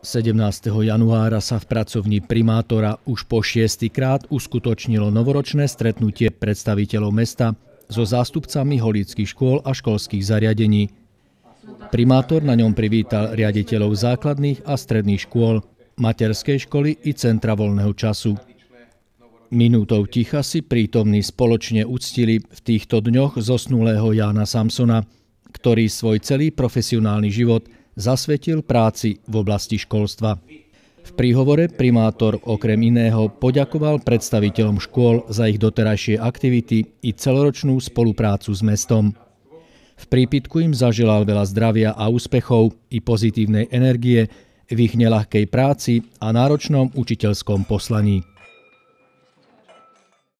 17. januára sa v pracovni primátora už po šiestýkrát uskutočnilo novoročné stretnutie predstaviteľov mesta so zástupcami holických škôl a školských zariadení. Primátor na ňom privítal riaditeľov základných a stredných škôl, materskej školy i centra voľného času. Minútou ticha si prítomní spoločne uctili v týchto dňoch zosnulého Jána Samsona, ktorý svoj celý profesionálny život – zasvetil práci v oblasti školstva. V príhovore primátor okrem iného poďakoval predstaviteľom škôl za ich doterajšie aktivity i celoročnú spoluprácu s mestom. V prípitku im zaželal veľa zdravia a úspechov i pozitívnej energie v ich nelahkej práci a náročnom učiteľskom poslaní.